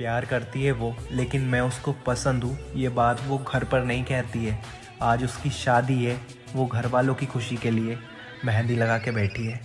प्यार करती है वो, लेकिन मैं उसको पसंद हूँ। ये बात वो घर पर नहीं कहती है। आज उसकी शादी है वो घर वालों की खुशी के लिए, मेहंदी लगा के बैठी है।